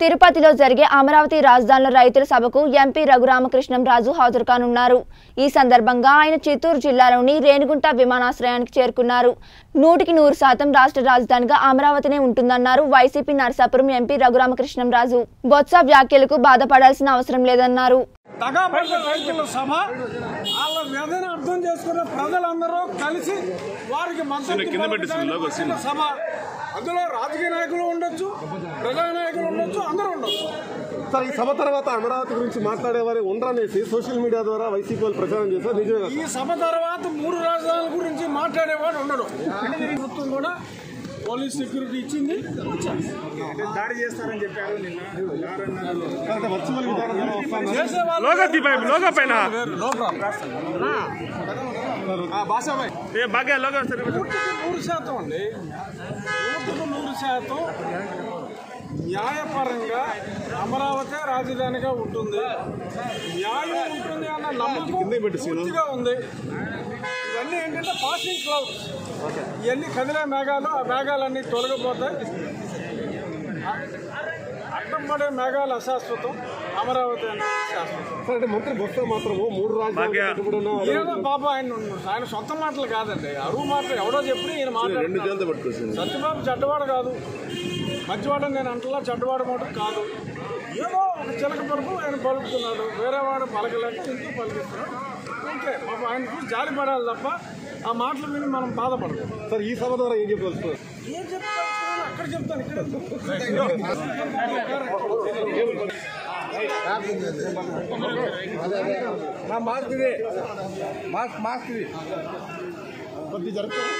తిరుపతిలో జరిగే అమరావతి రాజధానుల రైతుల సభకు ఎంపీ రఘురామకృష్ణం రాజు హాజరు కానున్నారు. ఈ సందర్భంగా ఆయన చిత్తూరు జిల్లాలోని రేణిగుంట విమానాశ్రయానికి చేరుకున్నారు. నూటికి నూరు శాతం రాష్ట్ర రాజధానిగా అమరావతినే ఉంటుందన్నారు వైసీపీ నరసాపురం ఎంపీ రఘురామకృష్ణం రాజు. బొత్స వ్యాఖ్యలకు బాధపడాల్సిన అవసరం లేదన్నారు. దగాపడ్డ రైతుల సభ వాళ్ళ వ్యధను అర్థం చేసుకున్న ప్రజలందరూ కలిసి వారికి మద్దతు సభ. అందులో రాజకీయ నాయకులు ఉండొచ్చు ప్రజా నాయకులు ఉండొచ్చు అందరూ ఉండొచ్చు. సార్ ఈ సభ తర్వాత అమరావతి గురించి మాట్లాడేవారు ఉండరనేసి సోషల్ మీడియా ద్వారా వైసీపీ వాళ్ళు ప్రచారం చేశారు. నిజమే? ఈ సభ తర్వాత మూడు రాజధానుల గురించి మాట్లాడేవాడు ఉండడు. ప్రభుత్వం కూడా పోలీస్ సెక్యూరిటీ ఇచ్చింది దాడి చేస్తారని చెప్పారు నూరు శాతం అండి. నూటికి నూరు శాతం న్యాయపరంగా అమరావతి రాజధానిగా ఉంటుంది. న్యాయం ఉంటుంది అన్న నమ్మకం ఉంది. ఇవన్నీ ఏంటంటే పాసింగ్ క్లౌడ్స్ ఇవన్నీ కదిలే మేఘాలు ఆ మేఘాలన్నీ తొలగిపోతాయి. అడ్డం పడే మేఘాలు అశాశ్వతం అమరావతి అంటే మంత్రి బొత్స మాత్రము మూడు రాజ్యాలు ఏదో పాప ఆయన ఆయన సొంత మాటలు కాదండి. అరువు మాటలు ఎవడో చెప్పి ఈయన రెండు మాట్లాడుతున్నాడు. సత్యబాబు చెడ్డవాడు కాదు. మంచివాడు నేను అంటలా చెడ్డవాడు మాట కాదు. ఏదో చిలక పరుపు ఆయన పలుకుతున్నాడు. వేరే వాడు పలకలేక ఇంటూ పలికిస్తున్నాడు? ఓకే పాప ఆయన చూసి జాలి పడాలి తప్ప ఆ మాటలు విని మనం బాధపడతాం సార్ ఈ సభ ద్వారా ఏం చెప్పదలుచుకున్నారు ఏం చెప్తాను అక్కడ చెప్తాను ఇక్కడ మాస్క్ ఇది. మాస్క్ మాస్క్ ఇది. కొద్ది జరుగుతుంది